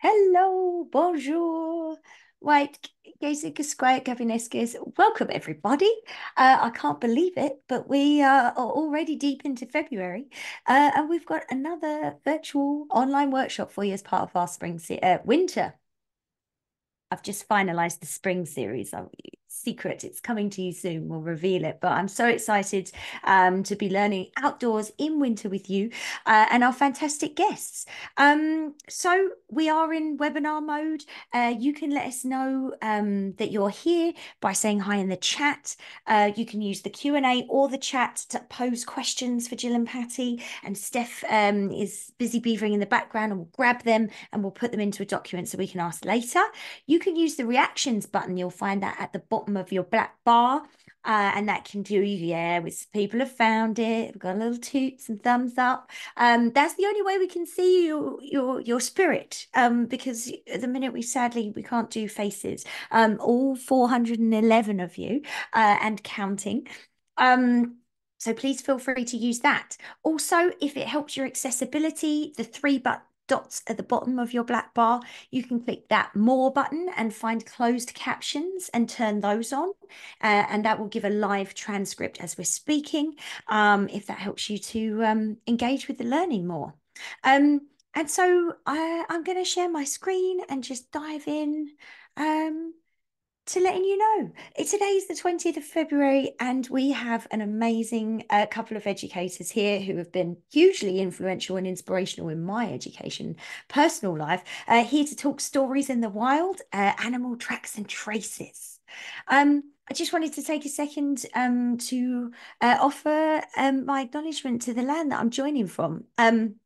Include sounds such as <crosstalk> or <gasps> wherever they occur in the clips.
Hello, bonjour. Right, welcome everybody. Uh, I can't believe it, but we uh, are already deep into February, uh, and we've got another virtual online workshop for you as part of our spring uh, winter. I've just finalized the spring series secret. It's coming to you soon. We'll reveal it. But I'm so excited um, to be learning outdoors in winter with you uh, and our fantastic guests. Um, so we are in webinar mode. Uh, you can let us know um, that you're here by saying hi in the chat. Uh, you can use the Q&A or the chat to pose questions for Jill and Patty. And Steph um, is busy beavering in the background and we'll grab them and we'll put them into a document so we can ask later. You can use the reactions button. You'll find that at the bottom bottom of your black bar. Uh, and that can do yeah with people have found it we've got a little toots and thumbs up um that's the only way we can see your your your spirit um because at the minute we sadly we can't do faces um all 411 of you uh and counting um so please feel free to use that. Also, if it helps your accessibility, the three but dots at the bottom of your black bar, you can click that more button and find closed captions and turn those on. Uh, and that will give a live transcript as we're speaking, um, if that helps you to um, engage with the learning more. Um, and so I, I'm going to share my screen and just dive in. To letting you know. Today is the 20th of February, and we have an amazing uh, couple of educators here who have been hugely influential and inspirational in my education, personal life, uh, here to talk stories in the wild, uh, animal tracks and traces. Um, I just wanted to take a second um, to uh, offer um, my acknowledgement to the land that I'm joining from. Um,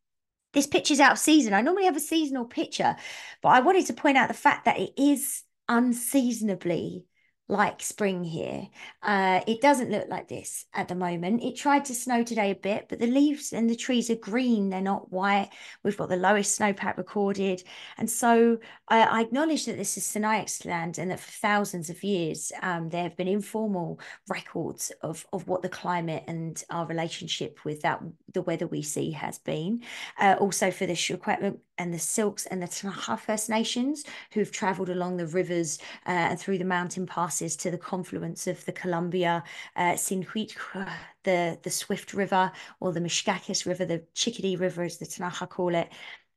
this picture's out of season. I normally have a seasonal picture, but I wanted to point out the fact that it is unseasonably like spring here. Uh, it doesn't look like this at the moment. It tried to snow today a bit, but the leaves and the trees are green. They're not white. We've got the lowest snowpack recorded. And so I, I acknowledge that this is Sinixt land and that for thousands of years, um, there have been informal records of, of what the climate and our relationship with that, the weather we see has been. Uh, also for the Secwepemc and the Syilx and the Ktunaxa First Nations who've traveled along the rivers uh, and through the mountain passes to the confluence of the Columbia, uh, the, the Swift River or the Mishkakis River, the Chickadee River as the Ktunaxa call it,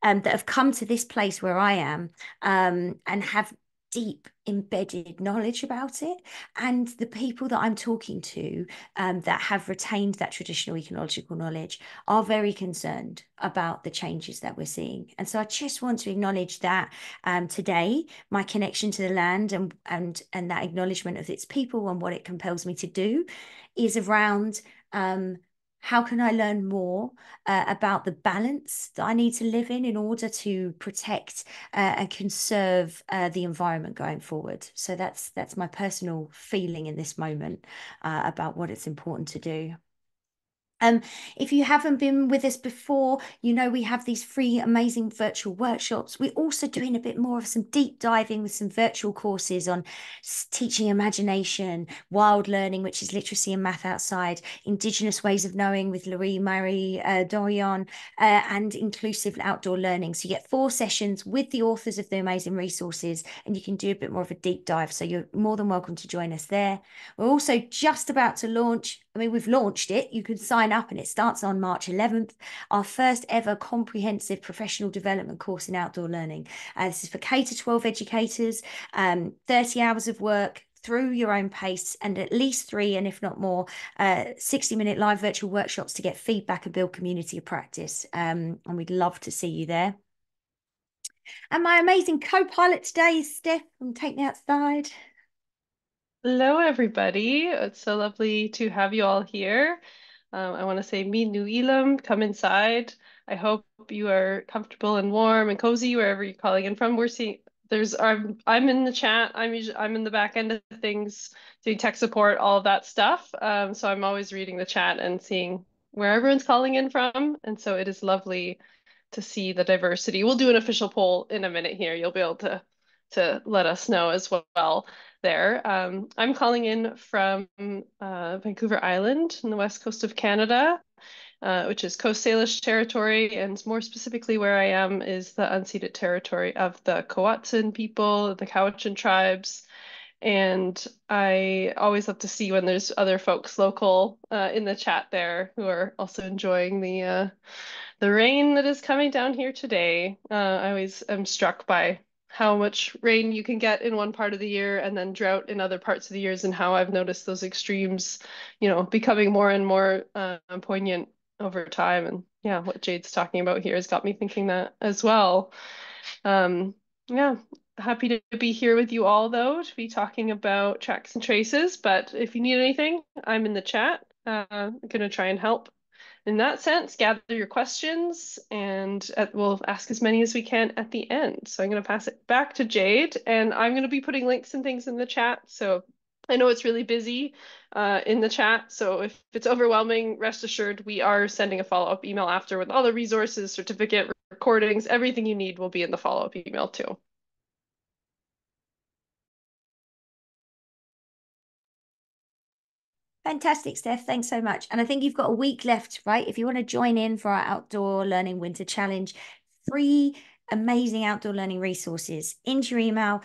um, that have come to this place where I am um, and have deep embedded knowledge about it. And the people that i'm talking to um, that have retained that traditional ecological knowledge are very concerned about the changes that we're seeing. And so i just want to acknowledge that um, today my connection to the land and and and that acknowledgement of its people and what it compels me to do is around um, how can I learn more uh, about the balance that I need to live in in order to protect uh, and conserve uh, the environment going forward? So that's that's my personal feeling in this moment uh, about what it's important to do. Um, if you haven't been with us before, you know we have these free, amazing virtual workshops. We're also doing a bit more of some deep diving with some virtual courses on teaching imagination, wild learning, which is literacy and math outside, Indigenous ways of knowing with Louis Marie uh, Dorion, uh, and inclusive outdoor learning. So you get four sessions with the authors of the amazing resources, and you can do a bit more of a deep dive. So you're more than welcome to join us there. We're also just about to launch I mean, we've launched it. You can sign up and it starts on March 11th. Our first ever comprehensive professional development course in outdoor learning. Uh, this is for K to 12 educators, um, 30 hours of work, through your own pace and at least three, and if not more, uh, 60 minute live virtual workshops to get feedback and build community of practice. Um, and we'd love to see you there. And my amazing co pilot today is Steph from Take Me Outside. Hello, everybody. It's so lovely to have you all here. Um, I want to say, Mi Nu Ilam, come inside. I hope you are comfortable and warm and cozy wherever you're calling in from. We're seeing there's I'm I'm in the chat. I'm usually I'm in the back end of things, doing tech support, all of that stuff. Um, so I'm always reading the chat and seeing where everyone's calling in from. And so it is lovely to see the diversity. We'll do an official poll in a minute here. You'll be able to to let us know as well there. Um, I'm calling in from uh, Vancouver Island in the west coast of Canada. uh, which is Coast Salish territory, and more specifically where I am is the unceded territory of the Coatsin people, the Cowichan tribes. And I always love to see when there's other folks local uh, in the chat there who are also enjoying the uh, the rain that is coming down here today. Uh, I always am struck by how much rain you can get in one part of the year and then drought in other parts of the years and how I've noticed those extremes, you know, becoming more and more uh, poignant over time. And yeah, what Jade's talking about here has got me thinking that as well. Um, yeah, happy to be here with you all though to be talking about tracks and traces but if you need anything i'm in the chat uh, i'm going to try and help in that sense gather your questions and at, we'll ask as many as we can at the end. So i'm going to pass it back to jade and i'm going to be putting links and things in the chat. So i know it's really busy uh, in the chat. So if it's overwhelming rest assured we are sending a follow-up email after with all the resources certificate recordings everything you need will be in the follow-up email too Fantastic, Steph. Thanks so much. And I think you've got a week left, right? If you want to join in for our Outdoor Learning Winter Challenge, three amazing outdoor learning resources into your email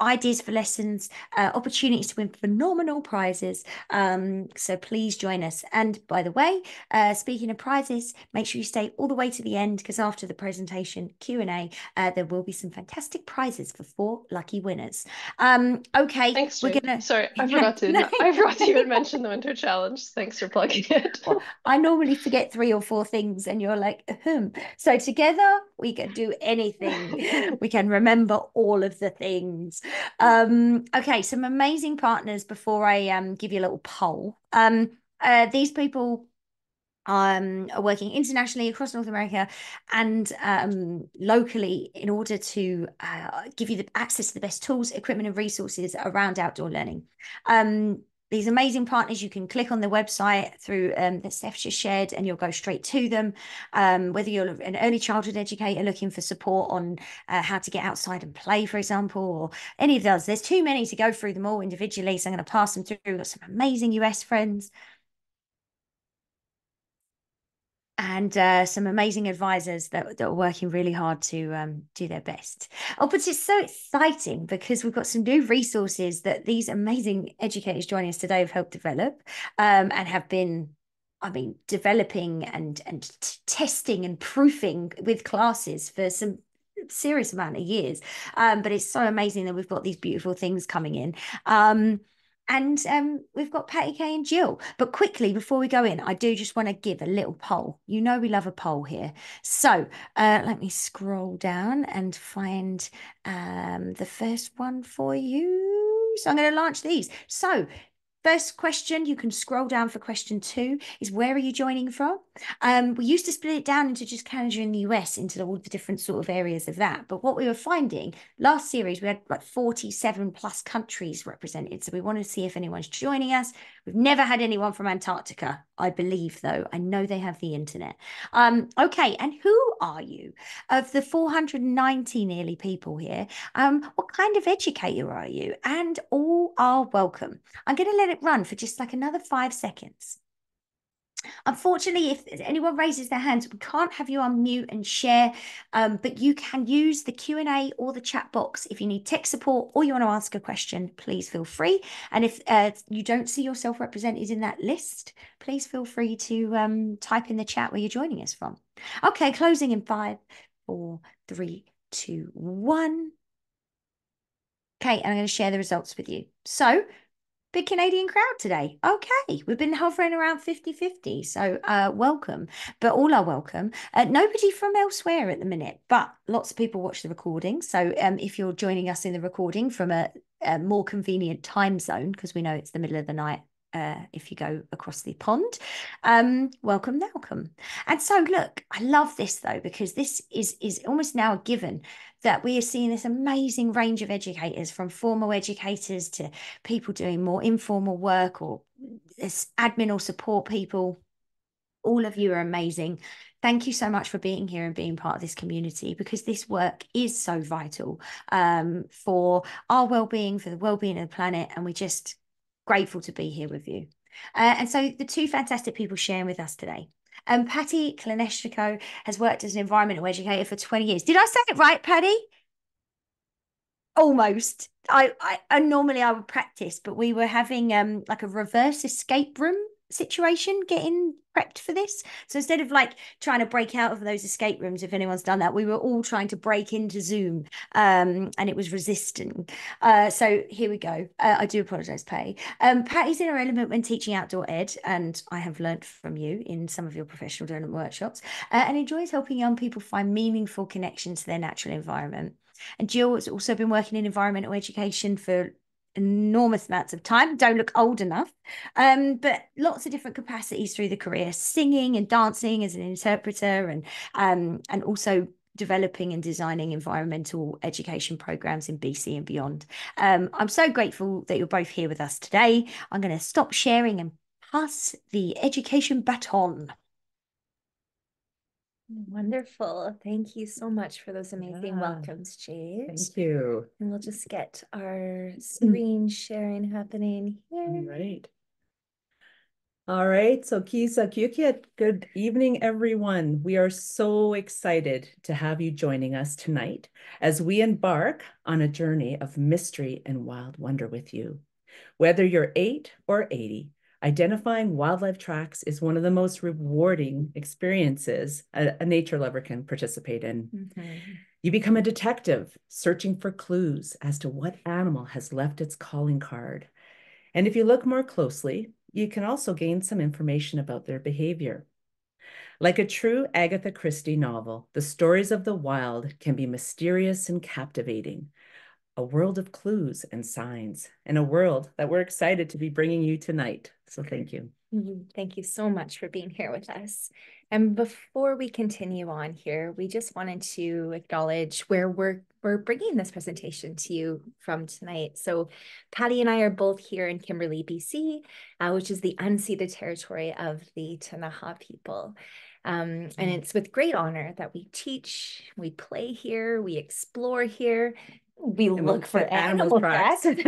ideas for lessons, uh, opportunities to win phenomenal prizes. Um, so please join us. And by the way, uh, speaking of prizes, make sure you stay all the way to the end because after the presentation Q&A, uh, there will be some fantastic prizes for four lucky winners. Um, okay. Thanks, we're gonna... Sorry, I <laughs> forgot to no. <laughs> I forgot to even mention the winter challenge. Thanks for plugging it. <laughs> well, I normally forget three or four things and you're like, hmm. So together we can do anything. we can remember all of the things. Um, okay, some amazing partners before I um, give you a little poll. Um, uh, these people um, are working internationally across North America and um, locally in order to uh, give you the access to the best tools, equipment, and resources around outdoor learning. Um, these amazing partners, you can click on the website through um, that Steph just shared and you'll go straight to them. Um, whether you're an early childhood educator looking for support on uh, how to get outside and play, for example, or any of those, there's too many to go through them all individually. So I'm going to pass them through. We've got some amazing US friends. And uh, some amazing advisors that, that are working really hard to um, do their best. Oh, but it's so exciting because we've got some new resources that these amazing educators joining us today have helped develop um, and have been I mean, developing and and testing and proofing with classes for some serious amount of years. Um, but it's so amazing that we've got these beautiful things coming in. Um, and um, we've got Patty Kay and Jill. But quickly, before we go in, I do just want to give a little poll. You know, we love a poll here. So uh, let me scroll down and find um, the first one for you. So I'm going to launch these. So First question, you can scroll down for question two, is where are you joining from? Um, we used to split it down into just Canada and the US into all the different sort of areas of that. But what we were finding last series, we had like 47 plus countries represented. So we wanted to see if anyone's joining us. We've never had anyone from Antarctica, I believe, though. I know they have the internet. Um, okay, and who are you? Of the 490 nearly people here, um, what kind of educator are you? And all are welcome. I'm going to let it run for just like another five seconds. Unfortunately, if anyone raises their hands, we can't have you unmute and share, um, but you can use the Q&A or the chat box. If you need tech support or you want to ask a question, please feel free. And if uh, you don't see yourself represented in that list, please feel free to um, type in the chat where you're joining us from. Okay, closing in five, four, three, two, one. Okay, and I'm going to share the results with you. So big Canadian crowd today. Okay, we've been hovering around 50 50. So, uh, welcome, but all are welcome. Uh, nobody from elsewhere at the minute, but lots of people watch the recording. So, um, if you're joining us in the recording from a, a more convenient time zone, because we know it's the middle of the night uh, if you go across the pond. Um, welcome, welcome. And so, look, I love this though because this is is almost now a given that we are seeing this amazing range of educators, from formal educators to people doing more informal work or this admin or support people. All of you are amazing. Thank you so much for being here and being part of this community because this work is so vital um, for our well-being, for the well-being of the planet, and we just grateful to be here with you. Uh, and so the two fantastic people sharing with us today. And Patty Klaneshko has worked as an environmental educator for 20 years. Did I say it right, Patty? Almost. I, I, I normally I would practice, but we were having um like a reverse escape room situation getting prepped for this. So instead of like trying to break out of those escape rooms, if anyone's done that, we were all trying to break into Zoom um, and it was resisting. Uh, so here we go. Uh, I do apologize, Patty. Um, Patty's in her element when teaching outdoor ed, and I have learnt from you in some of your professional development workshops uh, and enjoys helping young people find meaningful connections to their natural environment. And Jill has also been working in environmental education for enormous amounts of time. Don't look old enough, um, but lots of different capacities through the career, singing and dancing as an interpreter, and um, and also developing and designing environmental education programs in BC and beyond. Um, I'm so grateful that you're both here with us today. I'm going to stop sharing and pass the education baton. Wonderful. Thank you so much for those amazing Yeah. welcomes, Jade. Thank you. And we'll just get our <clears throat> screen sharing happening All here. right. All right, so Kisa Kyukiat, good evening, everyone. We are so excited to have you joining us tonight as we embark on a journey of mystery and wild wonder with you. Whether you're eight or 80, identifying wildlife tracks is one of the most rewarding experiences a, a nature lover can participate in. Mhm. You become a detective searching for clues as to what animal has left its calling card. And if you look more closely, you can also gain some information about their behavior. Like a true Agatha Christie novel, the stories of the wild can be mysterious and captivating. A world of clues and signs, and a world that we're excited to be bringing you tonight. So thank you. Mhm. Thank you so much for being here with us. And before we continue on here, we just wanted to acknowledge where we're we're bringing this presentation to you from tonight. So Patty and I are both here in Kimberley, BC, uh, which is the unceded territory of the Ktunaxa people. Um, and Mm. it's with great honor that we teach, we play here, we explore here, we And look for animal tracks. <laughs> <laughs> um,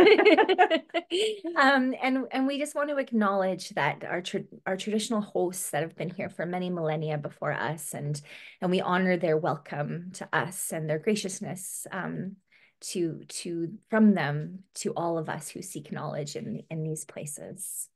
and and we just want to acknowledge that our tra- our traditional hosts that have been here for many millennia before us, and and we honor their welcome to us and their graciousness um, to to from them to all of us who seek knowledge in in these places.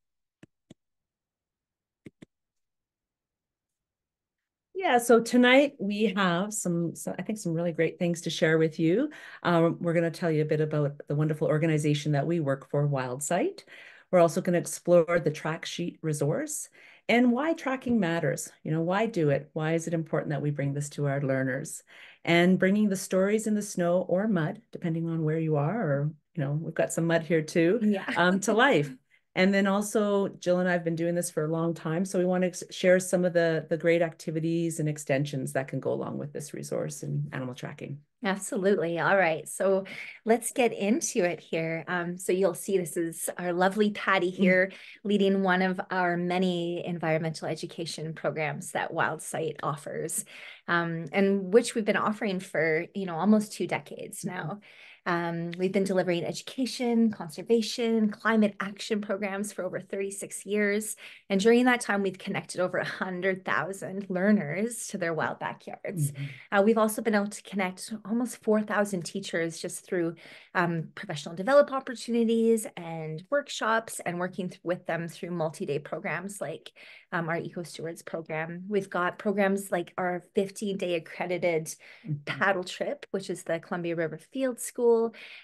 Yeah, so tonight we have some, so I think some really great things to share with you. Um, we're going to tell you a bit about the wonderful organization that we work for, WildSight. We're also going to explore the track sheet resource and why tracking matters. You know, why do it? Why is it important that we bring this to our learners? And bringing the stories in the snow or mud, depending on where you are, or, you know, we've got some mud here too, Yeah. um, to life. And then also Jill and I have been doing this for a long time. So we want to share some of the, the great activities and extensions that can go along with this resource and animal tracking. Absolutely. All right. So let's get into it here. Um, so you'll see this is our lovely Patty here leading one of our many environmental education programs that WildSight offers, um, and which we've been offering for, you know, almost two decades now. Um, we've been delivering education, conservation, climate action programs for over 36 years. And during that time, we've connected over 100,000 learners to their wild backyards. Uh, we've also been able to connect almost 4,000 teachers just through um, professional develop opportunities and workshops and working th- with them through multi-day programs like um, our Eco Stewards program. We've got programs like our 15-day accredited Mhm. paddle trip, which is the Columbia River Field School.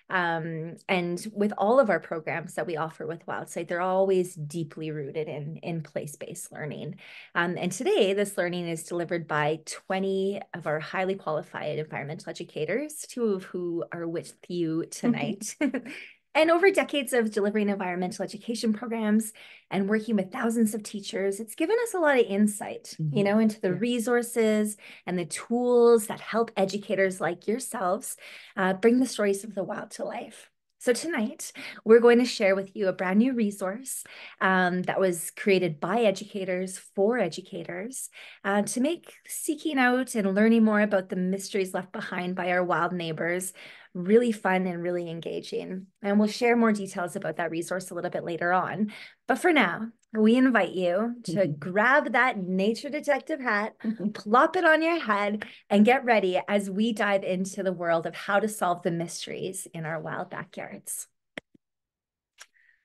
Um, and with all of our programs that we offer with WildSight, they're always deeply rooted in, in place-based learning. Um, and today, this learning is delivered by 20 of our highly qualified environmental educators, two of who are with you tonight. <laughs> and over decades of delivering environmental education programs and working with thousands of teachers, it's given us a lot of insight, you Mhm. know, into the Yeah. resources and the tools that help educators like yourselves uh, bring the stories of the wild to life. So tonight, we're going to share with you a brand new resource um, that was created by educators for educators uh, to make seeking out and learning more about the mysteries left behind by our wild neighbors really fun and really engaging. And we'll share more details about that resource a little bit later on. But for now, we invite you to Mhm. grab that nature detective hat, plop it on your head, and get ready as we dive into the world of how to solve the mysteries in our wild backyards.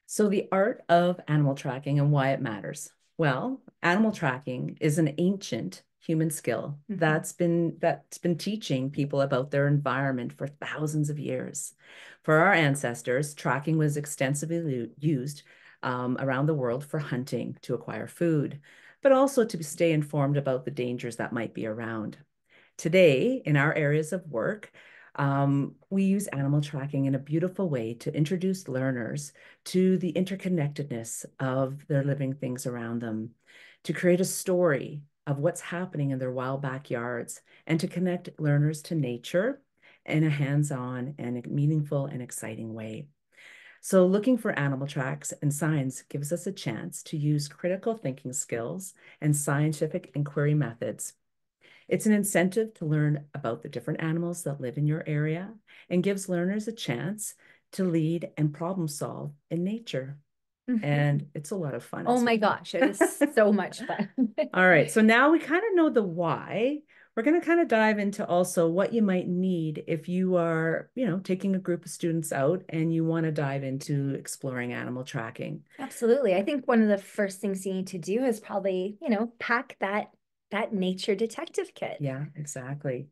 So, the art of animal tracking and why it matters. Well, animal tracking is an ancient human skill Mhm. that's been that's been teaching people about their environment for thousands of years. For our ancestors, tracking was extensively used um, around the world for hunting to acquire food, but also to stay informed about the dangers that might be around. Today, in our areas of work, um, we use animal tracking in a beautiful way to introduce learners to the interconnectedness of their living things around them, to create a story of what's happening in their wild backyards, and to connect learners to nature in a hands-on and meaningful and exciting way. So looking for animal tracks and signs gives us a chance to use critical thinking skills and scientific inquiry methods. It's an incentive to learn about the different animals that live in your area and gives learners a chance to lead and problem solve in nature. Mm-hmm. And it's a lot of fun. oh my well. gosh, it is so much fun. <laughs> All right, so <laughs> now we kind of know the why. We're going to kind of dive into also what you might need if you are, you know, taking a group of students out and you want to dive into exploring animal tracking. Absolutely. I think one of the first things you need to do is probably, you know, pack that that nature detective kit. Yeah, exactly.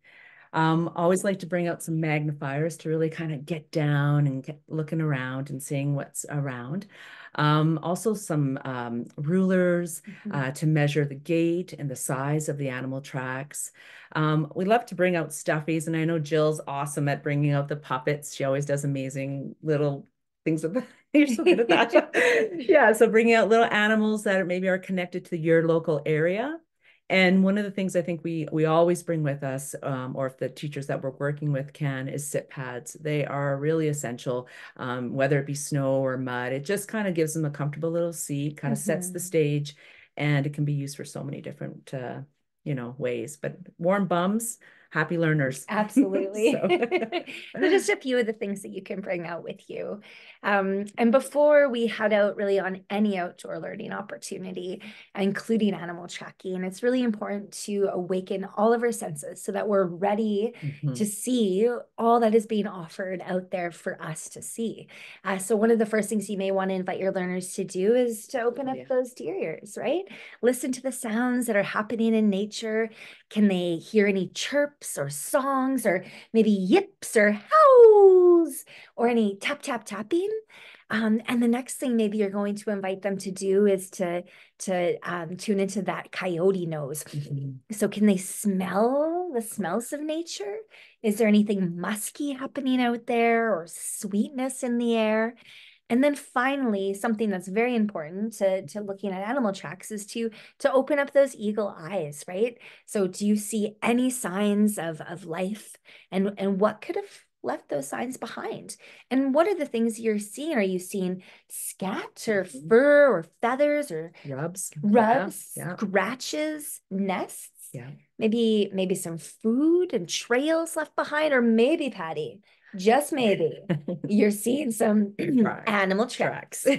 Um, always like to bring out some magnifiers to really kind of get down and get looking around and seeing what's around. Um, also some um, rulers Mhm. uh, to measure the gait and the size of the animal tracks. Um, we love to bring out stuffies, and I know Jill's awesome at bringing out the puppets. She always does amazing little things with <laughs> you're so good at that. <laughs> yeah, so bringing out little animals that maybe are connected to your local area. And one of the things I think we we always bring with us, um, or if the teachers that we're working with can, is sit pads. They are really essential, um, whether it be snow or mud. It just kind of gives them a comfortable little seat, kind of sets the Mhm. stage, and it can be used for so many different, uh, you know, ways. But warm bums, happy learners. <laughs> Absolutely. So- <laughs> So just a few of the things that you can bring out with you. Um, and before we head out really on any outdoor learning opportunity, including animal tracking, it's really important to awaken all of our senses so that we're ready Mhm. to see all that is being offered out there for us to see. Uh, so one of the first things you may want to invite your learners to do is to open Oh, up yeah. those deer ears, right? Listen to the sounds that are happening in nature. Can they hear any chirps or songs or maybe yips or howls or any tap, tap, tapping? Um, and the next thing maybe you're going to invite them to do is to to um, tune into that coyote nose. Mhm. So can they smell the smells of nature? Is there anything musky happening out there or sweetness in the air? And then finally, something that's very important to, to looking at animal tracks is to to open up those eagle eyes, right? So do you see any signs of, of life and, and what could have left those signs behind? And what are the things you're seeing? Are you seeing scat or Mhm. fur or feathers or Rubs. Yeah, rubs, Yeah. scratches, nests? Yeah. maybe maybe some food and trails left behind or maybe patty just maybe <laughs> you're seeing some <clears throat> Tracks. animal tracks <laughs>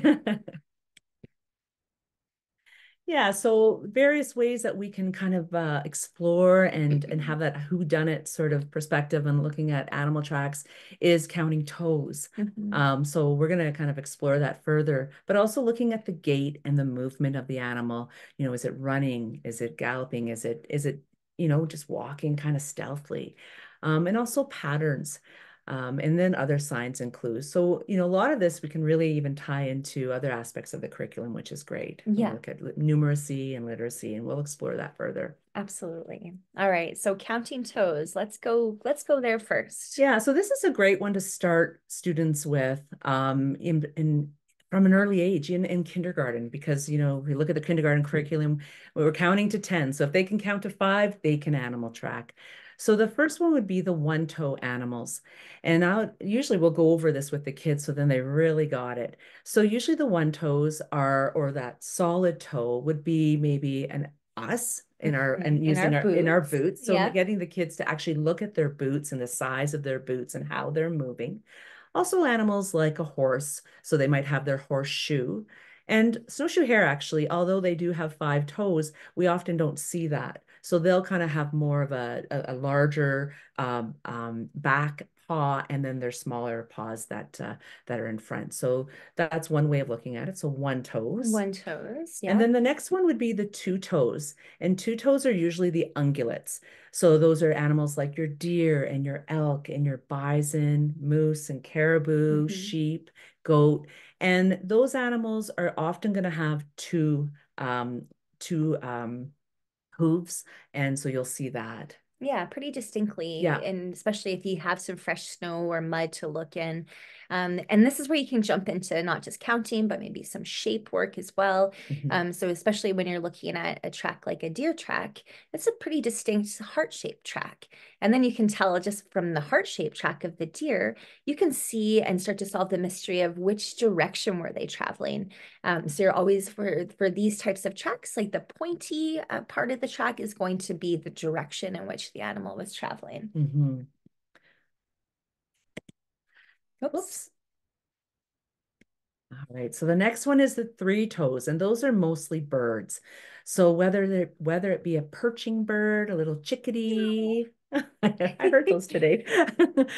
Yeah, so various ways that we can kind of uh, explore and and have that who done it sort of perspective and looking at animal tracks is counting toes. Mhm. Um, so we're going to kind of explore that further, but also looking at the gait and the movement of the animal. You know, is it running? Is it galloping? Is it is it you know just walking kind of stealthily? Um, and also patterns. Um, and then other signs and clues. So, you know, a lot of this we can really even tie into other aspects of the curriculum, which is great. We'll Yeah. Look at numeracy and literacy, and we'll explore that further. absolutely all right so counting toes let's go let's go there first Yeah, so this is a great one to start students with um, in, in from an early age in, in kindergarten because you know we look at the kindergarten curriculum we're counting to 10 so if they can count to five they can animal track so the first one would be the one toe animals and I usually we'll go over this with the kids so then they really got it so usually the one toes are or that solid toe would be maybe an us in our Mhm, and in using our our in our boots. boots so Yeah. getting the kids to actually look at their boots and the size of their boots and how they're moving also animals like a horse so they might have their horseshoe And snowshoe hare, actually, although they do have five toes, we often don't see that. So they'll kind of have more of a, a, a larger um, um, back paw and then their smaller paws that uh, that are in front. So that's one way of looking at it. So one toes. One toes. Yeah. And then the next one would be the two toes. And two toes are usually the ungulates. So those are animals like your deer and your elk and your bison, moose and caribou, mm -hmm. sheep, goat. And those animals are often going to have two um, two um, hooves. And so you'll see that. Yeah, pretty distinctly. Yeah. And especially if you have some fresh snow or mud to look in. Um, and this is where you can jump into not just counting, but maybe some shape work as well. Mm-hmm. Um, so especially when you're looking at a track like a deer track, it's a pretty distinct heart-shaped track. And then you can tell just from the heart-shaped track of the deer, you can see and start to solve the mystery of which direction were they traveling. Um, so you're always for for these types of tracks, like the pointy uh, part of the track is going to be the direction in which the animal was traveling. Mm-hmm. Oops. All right, so the next one is the three toes, and those are mostly birds. So whether whether it be a perching bird, a little chickadee, <laughs> I heard those today,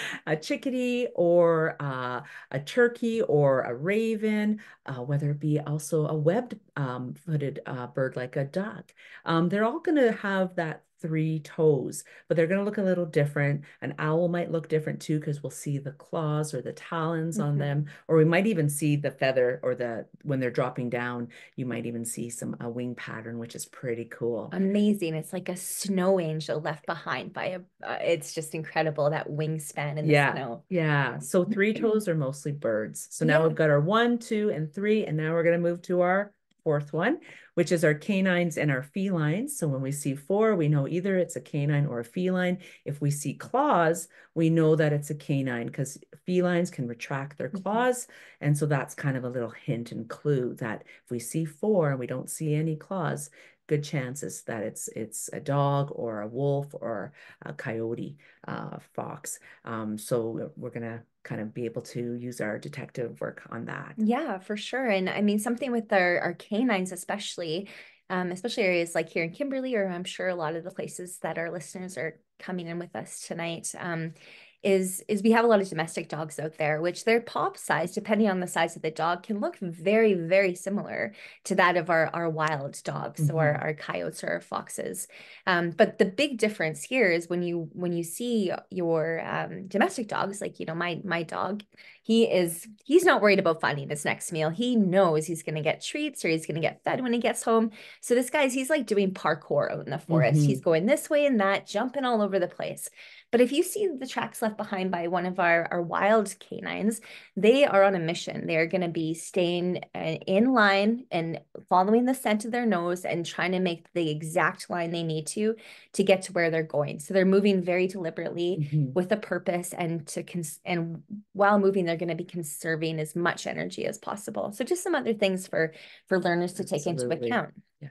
<laughs> a chickadee or uh, a turkey or a raven, uh, whether it be also a webbed um, footed uh, bird like a duck, um, they're all going to have that three toes, but they're going to look a little different. An owl might look different too, because we'll see the claws or the talons mm -hmm. on mm-hmm. them, or we might even see the feather or the, when they're dropping down, you might even see some a wing pattern, which is pretty cool. Amazing. It's like a snow angel left behind by a, uh, it's just incredible that wingspan in the yeah. snow. Yeah. So three toes are mostly birds. So now yeah. we've got our one, two, and three, and now we're going to move to our fourth one, which is our canines and our felines. So when we see four, we know either it's a canine or a feline. If we see claws, we know that it's a canine because felines can retract their mm-hmm. claws. And so that's kind of a little hint and clue that if we see four and we don't see any claws, good chances that it's it's a dog or a wolf or a coyote, uh, fox. Um, so we're gonna kind of be able to use our detective work on that. Yeah, for sure. And I mean, something with our, our canines, especially, um, especially areas like here in Kimberley, or I'm sure a lot of the places that our listeners are coming in with us tonight. Um, is is we have a lot of domestic dogs out there which their pop size depending on the size of the dog can look very very similar to that of our our wild dogs mm-hmm. or our coyotes or our foxes. Um, but the big difference here is when you when you see your um, domestic dogs like you know my my dog he is he's not worried about finding his next meal. He knows he's going to get treats or he's going to get fed when he gets home. So this guy's he's like doing parkour out in the forest. Mm-hmm. he's going this way and that jumping all over the place but if you see the tracks left behind by one of our, our wild canines, they are on a mission. They're going to be staying uh, in line and following the scent of their nose and trying to make the exact line they need to to get to where they're going. So they're moving very deliberately mm-hmm. with a purpose and to cons- and while moving they're going to be conserving as much energy as possible. So just some other things for for learners to take Absolutely. into account. Yeah.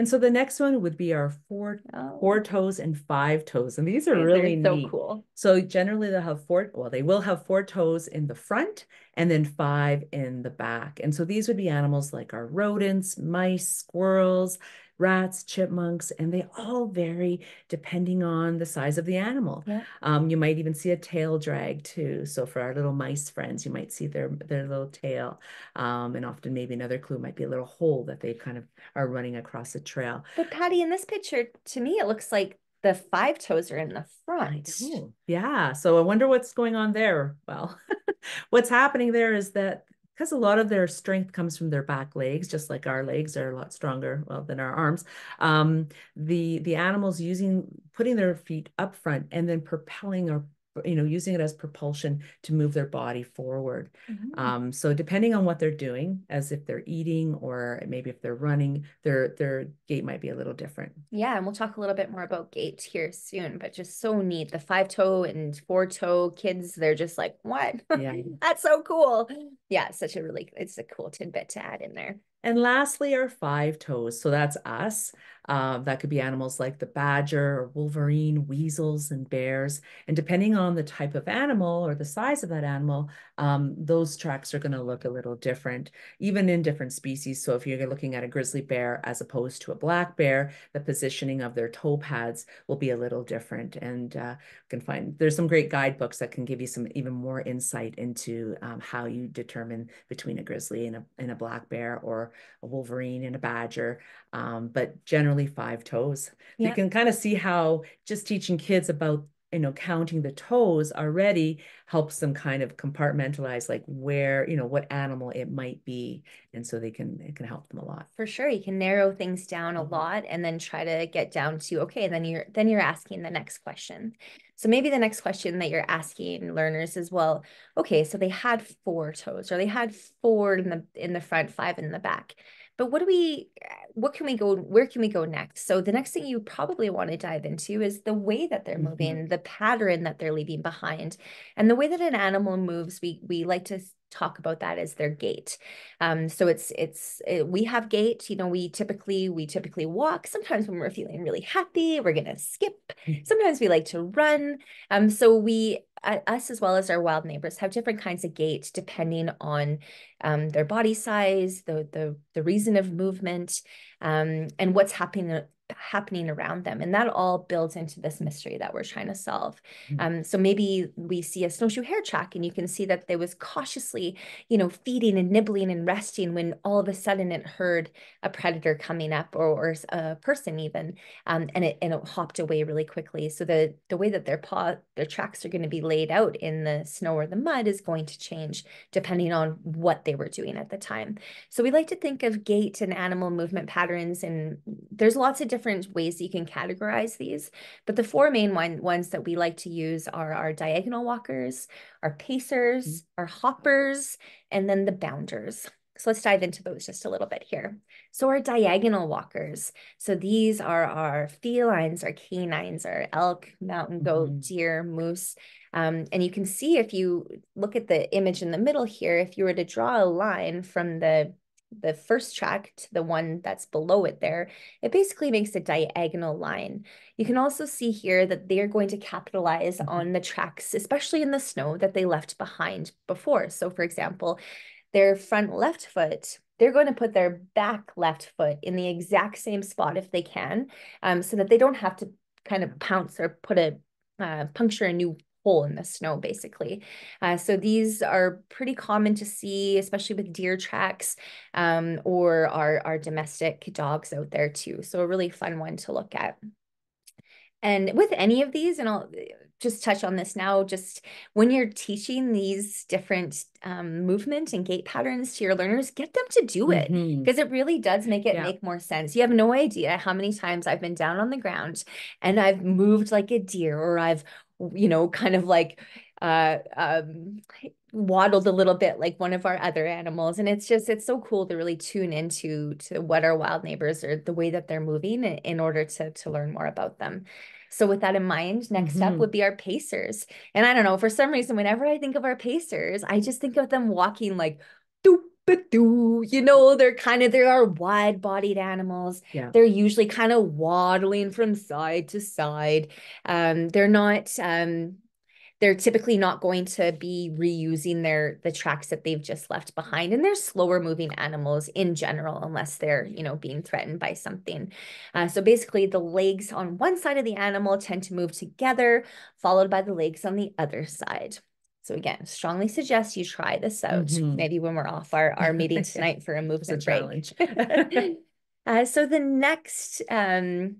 And so the next one would be our four oh. four toes and five toes. And these are okay, really so neat. cool. So generally they'll have four, well, they will have four toes in the front and then five in the back. And so these would be animals like our rodents, mice, squirrels, rats, chipmunks, and they all vary depending on the size of the animal. Yeah. Um, you might even see a tail drag too. So for our little mice friends, you might see their their little tail. Um, and often maybe another clue might be a little hole that they kind of are running across a trail. But Patty, in this picture, to me, it looks like the five toes are in the front. Yeah. So I wonder what's going on there. Well, <laughs> what's happening there is that because a lot of their strength comes from their back legs, just like our legs are a lot stronger well than our arms. Um, the the animals using putting their feet up front and then propelling or you know, using it as propulsion to move their body forward. Mm-hmm. Um, so depending on what they're doing, as if they're eating or maybe if they're running, their their gait might be a little different. Yeah, and we'll talk a little bit more about gait here soon, but just so neat. The five toe and four toe kids, they're just like, what? Yeah. <laughs> That's so cool. Yeah, such a really it's a cool tidbit to add in there. And lastly, our five toes. So that's us. Um, that could be animals like the badger or wolverine, weasels, and bears. And depending on the type of animal or the size of that animal, um, those tracks are going to look a little different, even in different species. So if you're looking at a grizzly bear as opposed to a black bear, the positioning of their toe pads will be a little different. And uh, you can find there's some great guidebooks that can give you some even more insight into um, how you determine between a grizzly and a, and a black bear or a wolverine and a badger. Um, but generally five toes. Yeah. You can kind of see how just teaching kids about you know counting the toes already helps them kind of compartmentalize like where you know what animal it might be and so they can it can help them a lot. For sure you can narrow things down a mm-hmm. lot and then try to get down to okay then you're then you're asking the next question. So maybe the next question that you're asking learners is well okay so they had four toes or they had four in the in the front five in the back but what do we, what can we go, where can we go next? So the next thing you probably want to dive into is the way that they're moving, mm-hmm. the pattern that they're leaving behind. And the way that an animal moves, we, we like to talk about that as their gait. Um, so it's it's it, we have gait. You know, we typically we typically walk. Sometimes when we're feeling really happy, we're gonna skip. Mm. Sometimes we like to run. Um, so we us as well as our wild neighbors have different kinds of gait depending on um, their body size, the the the reason of movement, um, and what's happening happening around them. And that all builds into this mystery that we're trying to solve. Mm-hmm. Um, so maybe we see a snowshoe hare track and you can see that they was cautiously, you know, feeding and nibbling and resting when all of a sudden it heard a predator coming up or, or a person even, um, and it and it hopped away really quickly. So the the way that their paw their tracks are going to be laid out in the snow or the mud is going to change depending on what they were doing at the time. So we like to think of gait and animal movement patterns, and there's lots of different different ways that you can categorize these, but the four main one, ones that we like to use are our diagonal walkers, our pacers, mm -hmm. our hoppers, and then the bounders. So let's dive into those just a little bit here. So our diagonal walkers. So these are our felines, our canines, our elk, mountain goat, mm -hmm. deer, moose. Um, and you can see if you look at the image in the middle here, if you were to draw a line from the the first track to the one that's below it there, it basically makes a diagonal line. You can also see here that they're going to capitalize mm -hmm. on the tracks, especially in the snow that they left behind before. So for example, their front left foot, they're going to put their back left foot in the exact same spot if they can, um, so that they don't have to kind of pounce or put a uh, puncture a new hole in the snow, basically. Uh, so these are pretty common to see, especially with deer tracks um, or our, our domestic dogs out there too. So a really fun one to look at. And with any of these, and I'll just touch on this now, just when you're teaching these different um, movement and gait patterns to your learners, get them to do it because mm -hmm. it really does make it yeah. make more sense. You have no idea how many times I've been down on the ground and I've moved like a deer or I've you know, kind of like uh, um, waddled a little bit like one of our other animals. And it's just, it's so cool to really tune into to what our wild neighbors are, the way that they're moving in order to, to learn more about them. So with that in mind, next mm-hmm. up would be our pacers. And I don't know, for some reason, whenever I think of our pacers, I just think of them walking like doop, do you know they're kind of they are wide bodied animals. Yeah. They're usually kind of waddling from side to side. Um they're not um they're typically not going to be reusing their the tracks that they've just left behind and they're slower moving animals in general unless they're you know being threatened by something. Uh, so basically the legs on one side of the animal tend to move together followed by the legs on the other side so again, strongly suggest you try this out. Mm-hmm. Maybe when we're off our, our <laughs> meeting tonight for a movement break. <laughs> <laughs> uh, so the next um,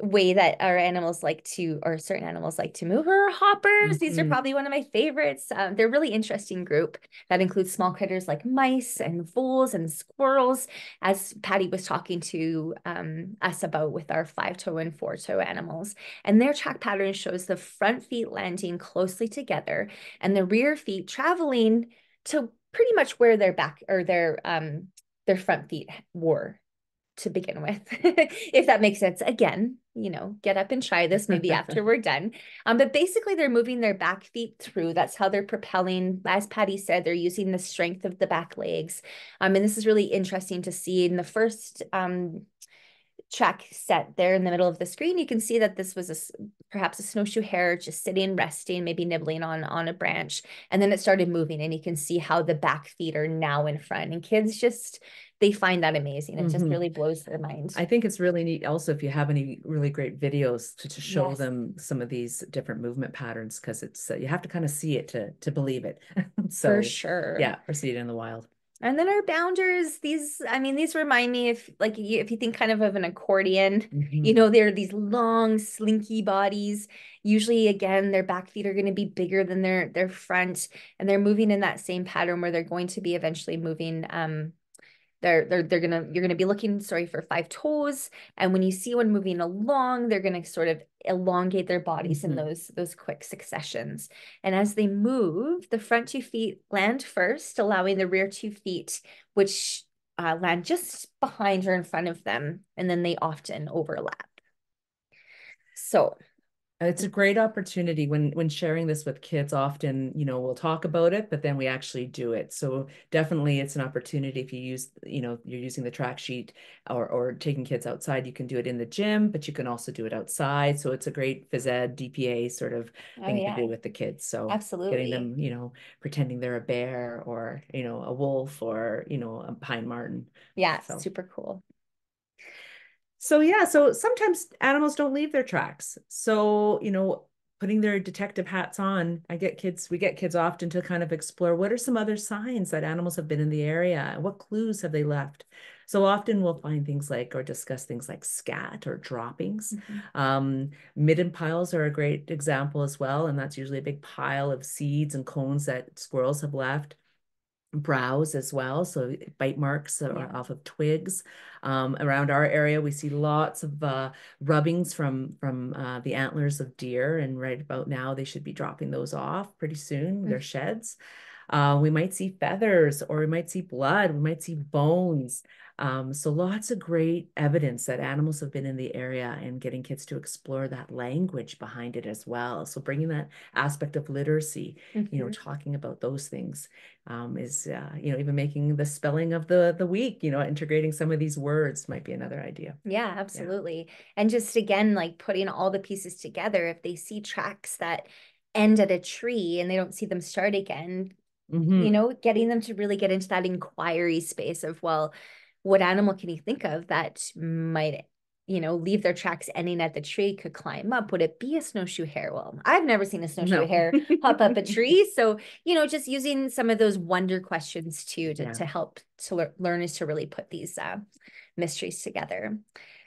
way that our animals like to, or certain animals like to move are hoppers. Mm-hmm. These are mm-hmm. probably one of my favorites. Um, they're a really interesting group that includes small critters like mice and voles and squirrels, as Patty was talking to um, us about with our five toe and four toe animals. And their track pattern shows the front feet landing closely together and the rear feet traveling to pretty much where their back or their um their front feet were to begin with, <laughs> if that makes sense. Again, you know, get up and try this maybe after <laughs> we're done. Um, but basically they're moving their back feet through. That's how they're propelling. As Patty said, they're using the strength of the back legs. Um, and this is really interesting to see in the first um, track set there in the middle of the screen, you can see that this was a, perhaps a snowshoe hare just sitting, resting, maybe nibbling on, on a branch. And then it started moving and you can see how the back feet are now in front. And kids just, they find that amazing. It mm -hmm. just mm-hmm. really blows their mind. I think it's really neat also if you have any really great videos to, to show yes. them some of these different movement patterns because it's uh, you have to kind of see it to to believe it. <laughs> so for sure. Yeah, or see it in the wild. And then our bounders, these, I mean, these remind me if like if you think kind of of an accordion, mm-hmm. you know, they're these long, slinky bodies. Usually, again, their back feet are going to be bigger than their their front, and they're moving in that same pattern where they're going to be eventually moving um they're they're they're gonna you're gonna be looking sorry for five toes, and when you see one moving along, they're gonna sort of elongate their bodies mm-hmm. in those those quick successions. And as they move, the front two feet land first, allowing the rear two feet, which uh, land just behind or in front of them, and then they often overlap. So it's a great opportunity when when sharing this with kids often you know we'll talk about it but then we actually do it. So definitely it's an opportunity if you use you know you're using the track sheet or or taking kids outside you can do it in the gym but you can also do it outside. So it's a great phys ed dpa sort of oh, thing yeah. to do with the kids. So absolutely. getting them you know pretending they're a bear or you know a wolf or you know a pine marten. Yeah so. super cool so yeah, so sometimes animals don't leave their tracks. So, you know, putting their detective hats on, I get kids, we get kids often to kind of explore what are some other signs that animals have been in the area? What clues have they left? So often we'll find things like, or discuss things like scat or droppings. Mm-hmm. Um, midden piles are a great example as well. And that's usually a big pile of seeds and cones that squirrels have left browse as well. So bite marks yeah. off of twigs. Um, around our area, we see lots of uh, rubbings from from uh, the antlers of deer, and right about now they should be dropping those off pretty soon. Mm-hmm. Their sheds. Uh, we might see feathers, or we might see blood. We might see bones. Um, so lots of great evidence that animals have been in the area and getting kids to explore that language behind it as well. So bringing that aspect of literacy, mm-hmm. you know, mm-hmm. talking about those things um, is, uh, you know, even making the spelling of the the week, you know, integrating some of these words might be another idea. Yeah, absolutely. Yeah. And just again, like putting all the pieces together, if they see tracks that end at a tree and they don't see them start again, mm-hmm. you know, getting them to really get into that inquiry space of, well, what animal can you think of that might you know leave their tracks ending at the tree could climb up would it be a snowshoe hare well i've never seen a snowshoe no. hare hop up a <laughs> tree so you know just using some of those wonder questions too to, yeah. to help to le- learners to really put these uh, mysteries together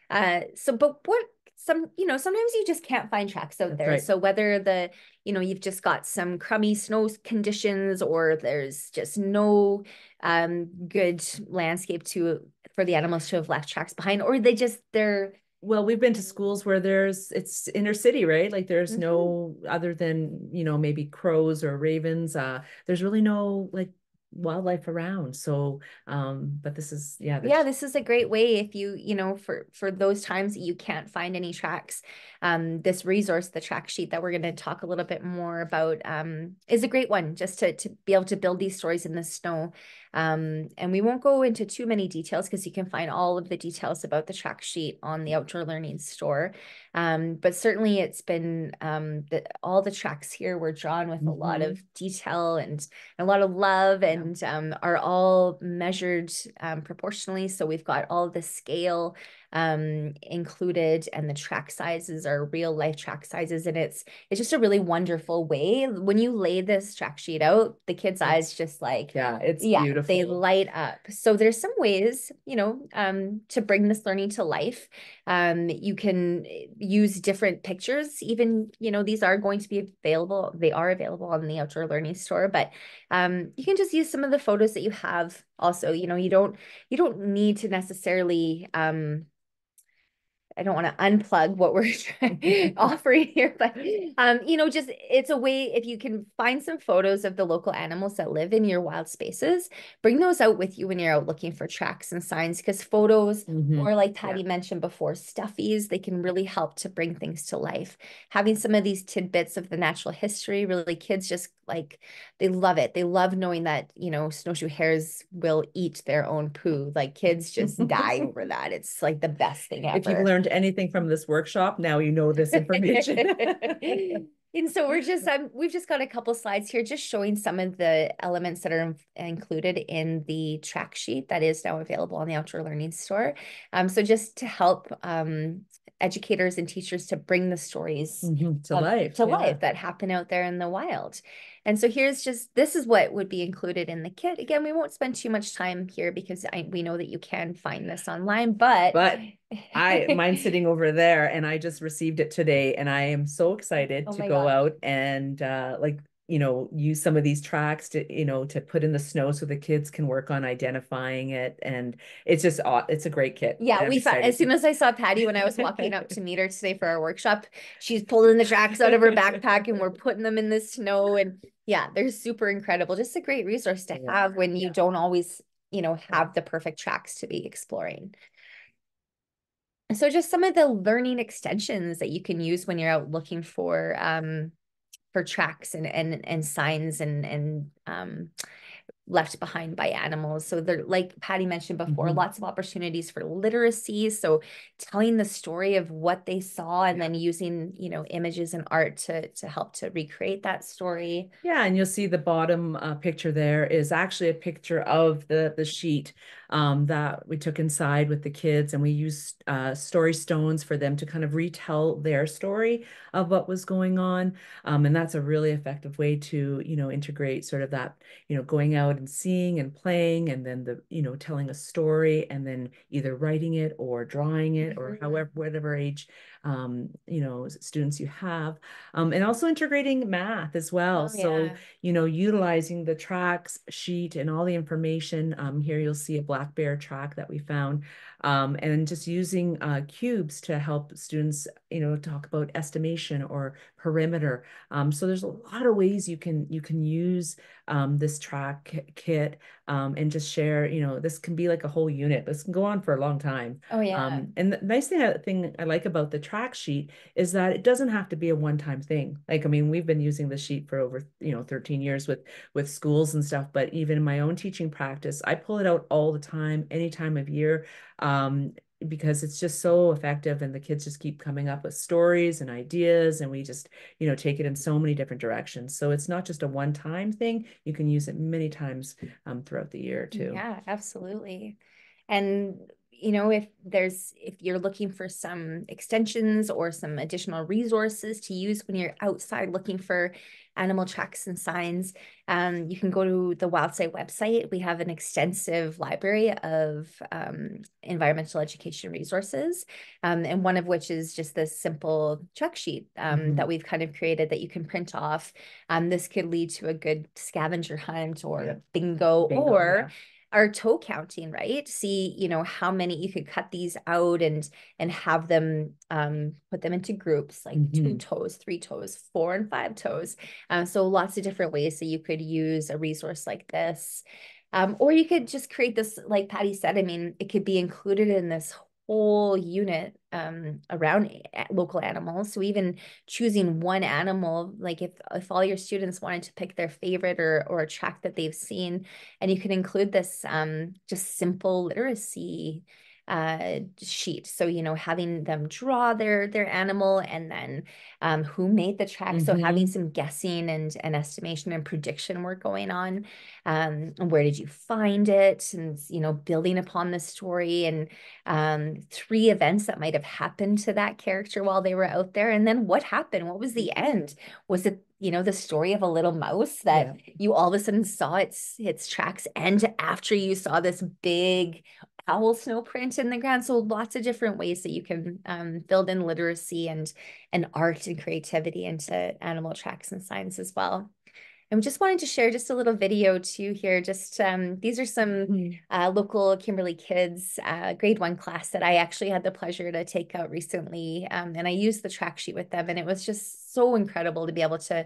uh, so but what some you know sometimes you just can't find tracks out That's there right. so whether the you know you've just got some crummy snow conditions or there's just no um good landscape to for the animals to have left tracks behind or they just they're well we've been to schools where there's it's inner city right like there's mm-hmm. no other than you know maybe crows or ravens uh there's really no like wildlife around so um but this is yeah yeah this is a great way if you you know for for those times that you can't find any tracks um this resource the track sheet that we're going to talk a little bit more about um is a great one just to to be able to build these stories in the snow um, and we won't go into too many details because you can find all of the details about the track sheet on the Outdoor Learning store. Um, but certainly it's been um, the, all the tracks here were drawn with mm -hmm. a lot mm-hmm. of detail and a lot of love and um, are all measured um, proportionally. So we've got all the scale um, included and the track sizes are real life track sizes and it's it's just a really wonderful way when you lay this track sheet out the kids eyes just like yeah it's yeah beautiful. they light up so there's some ways you know um, to bring this learning to life um, you can eh, use different pictures even you know these are going to be available they are available on the outdoor learning store but um, you can just use some of the photos that you have also you know you don't you don't need to necessarily um, I don't want to unplug what we're <laughs> <laughs> offering here, but um, you know, just it's a way if you can find some photos of the local animals that live in your wild spaces, bring those out with you when you're out looking for tracks and signs because photos Mhm. or like Patty mentioned before, stuffies, they can really help to bring things to life. Having some of these tidbits of the natural history, really kids just like they love it. They love knowing that, you know, snowshoe hares will eat their own poo. Like kids just <laughs> die over that. It's like the best thing ever. If you've learned anything from this workshop, now you know this information. <laughs> And so we're just um, we've just got a couple slides here just showing some of the elements that are in- included in the track sheet that is now available on the Outdoor Learning Store. Um, so just to help um, educators and teachers to bring the stories Mhm, To of- life. to yeah. life that happen out there in the wild. And so here's just this is what would be included in the kit. Again, we won't spend too much time here because I, we know that you can find this online, but But I <laughs> mine's sitting over there and I just received it today and I am so excited Oh to go gosh. out and uh like you know use some of these tracks to you know to put in the snow so the kids can work on identifying it and it's just it's a great kit. Yeah, we found as soon as I saw Patty when I was walking up to <laughs> meet her today for our workshop, she's pulling the tracks out of her backpack and we're putting them in the snow. And yeah, they're super incredible. Just a great resource to Yeah. have when you don't always, you know, have the perfect tracks to be exploring. So just some of the learning extensions that you can use when you're out looking for um for tracks and and and signs and and um left behind by animals. So they're like Patty mentioned before, Mhm. lots of opportunities for literacy. So telling the story of what they saw and then using, you know, images and art to to help to recreate that story. Yeah, and you'll see the bottom uh, picture there is actually a picture of the the sheet um, that we took inside with the kids, and we used uh, story stones for them to kind of retell their story of what was going on, um, and that's a really effective way to you know integrate sort of that you know going out and seeing and playing, and then the you know telling a story, and then either writing it or drawing it or Mhm. however whatever age um, you know students you have, um, and also integrating math as well. Oh, so yeah. you know, utilizing the tracks sheet and all the information. Um, here you'll see a black bear track that we found, um, and just using uh, cubes to help students, you know, talk about estimation or perimeter. Um, so there's a lot of ways you can you can use um, this track kit um, and just share. You know, this can be like a whole unit. This can go on for a long time. Oh yeah. Um, and the nice thing I, thing I like about the track sheet is that it doesn't have to be a one-time thing. Like, I mean, we've been using the sheet for over, you know, 13 years with with schools and stuff, but even in my own teaching practice, I pull it out all the time, any time of year. Um, because it's just so effective and the kids just keep coming up with stories and ideas and we just you know take it in so many different directions so it's not just a one time thing you can use it many times um, throughout the year too Yeah, absolutely. And you know, if there's if you're looking for some extensions or some additional resources to use when you're outside looking for animal tracks and signs, um, you can go to the Wildsight website. We have an extensive library of um, environmental education resources, um, and one of which is just this simple track sheet um, Mhm. that we've kind of created that you can print off. Um, this could lead to a good scavenger hunt or Yeah. bingo, Bingo, or yeah. Our toe counting, right? See, you know, how many you could cut these out and and have them um put them into groups like two Mhm. toes, three toes, four and five toes. Um, so lots of different ways that you could use a resource like this. Um, or you could just create this, like Patty said, I mean, it could be included in this whole unit um around local animals. So even choosing one animal, like if if all your students wanted to pick their favorite or or a track that they've seen, and you can include this um just simple literacy uh sheet so you know having them draw their their animal and then um who made the track. So having some guessing and and estimation and prediction work going on um and where did you find it? And you know building upon the story and um three events that might have happened to that character while they were out there. And then what happened? What was the end? Was it you know the story of a little mouse that you all of a sudden saw its its tracks end after you saw this big owl snow print in the ground so lots of different ways that you can um, build in literacy and and art and creativity into animal tracks and signs as well I'm just wanting to share just a little video too here. Just um, these are some Mm. uh, local Kimberley kids uh, grade one class that I actually had the pleasure to take out recently. Um, and I used the track sheet with them, and it was just so incredible to be able to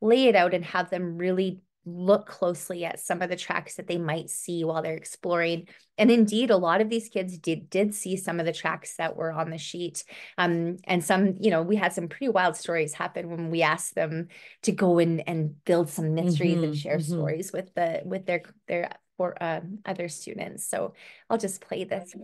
lay it out and have them really look closely at some of the tracks that they might see while they're exploring. And indeed, a lot of these kids did did see some of the tracks that were on the sheet. Um, and some, you know, we had some pretty wild stories happen when we asked them to go in and build some mysteries and Mhm, share mhm. stories with the with their their for um, other students. So I'll just play this.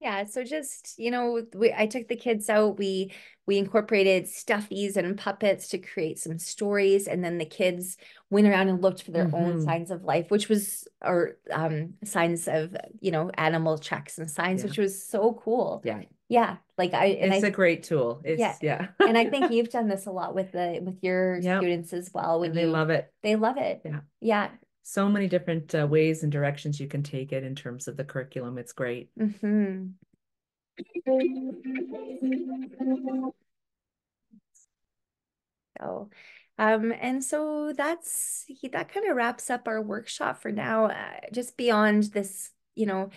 Yeah, so just, you know, we I took the kids out. We we incorporated stuffies and puppets to create some stories, and then the kids went around and looked for their own Mhm. signs of life, which was or um signs of, you know, animal tracks and signs, Yeah. which was so cool. Yeah, Yeah, like I and it's I a great tool. It's Yeah, yeah. and I think <laughs> you've done this a lot with the with your Yep. students as well when And they you love it. they love it. Yeah. Yeah. So many different uh, ways and directions you can take it in terms of the curriculum. It's great. hmm So, um, and so that's that kind of wraps up our workshop for now. Uh, just beyond this, you know,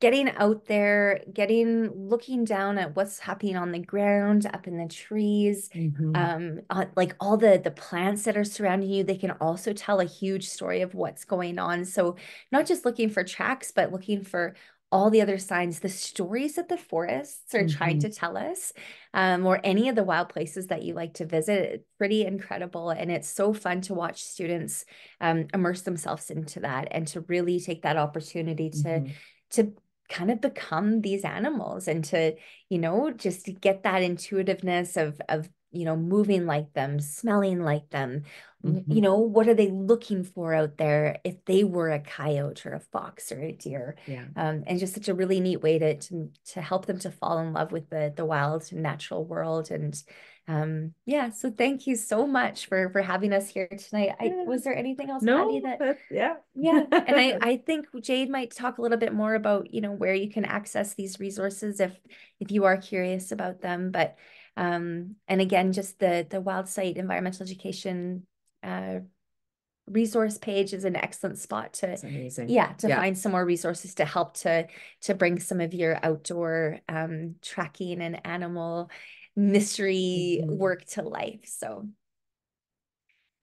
getting out there, getting looking down at what's happening on the ground, up in the trees, Mhm. um, uh, like all the the plants that are surrounding you. They can also tell a huge story of what's going on. So not just looking for tracks, but looking for all the other signs, the stories that the forests are trying Mhm. to tell us um, or any of the wild places that you like to visit. It's pretty incredible. And it's so fun to watch students um, immerse themselves into that and to really take that opportunity to Mhm. To kind of become these animals and to, you know, just get that intuitiveness of of you know moving like them smelling like them w- you know what are they looking for out there if they were a coyote or a fox or a deer? Yeah. um, and just such a really neat way to to to help them to fall in love with the the wild and natural world. And um yeah so thank you so much for for having us here tonight. I was there anything else No, Patty that yeah. yeah and I <laughs> I think Jade might talk a little bit more about you know where you can access these resources if if you are curious about them. But um and again just the the Wildsight environmental education uh resource page is an excellent spot to yeah to Yeah. find some more resources to help to to bring some of your outdoor um tracking and animal mystery Mhm. work to life so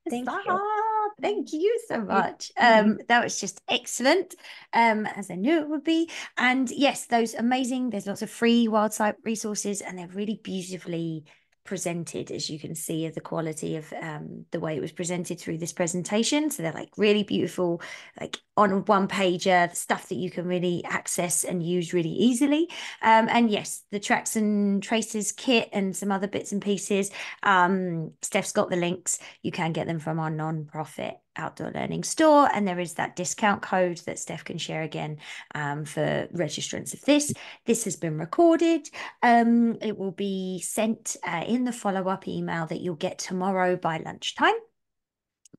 thank you Ah, thank you so much. Um, that was just excellent, um, as I knew it would be. And yes, those amazing. There's lots of free Wildsight resources, and they're really beautifully presented, as you can see, of the quality of um, the way it was presented through this presentation. So they're like really beautiful, like on one pager, stuff that you can really access and use really easily. Um, and yes, the tracks and traces kit and some other bits and pieces. Um, Steph's got the links. You can get them from our non-profit outdoor learning store, and there is that discount code that Steph can share again um, for registrants of this. This has been recorded. Um, it will be sent uh, in the follow-up email that you'll get tomorrow by lunchtime.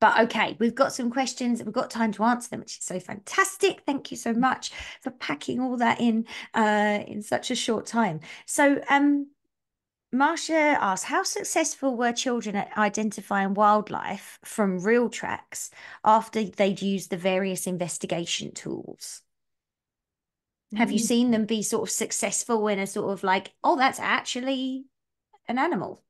But okay, we've got some questions. We've got time to answer them, which is so fantastic. Thank you so much for packing all that in uh, in such a short time. So, um, Marcia asks, how successful were children at identifying wildlife from real tracks after they'd used the various investigation tools? Have you Mm. seen them be sort of successful in a sort of like, oh, that's actually an animal?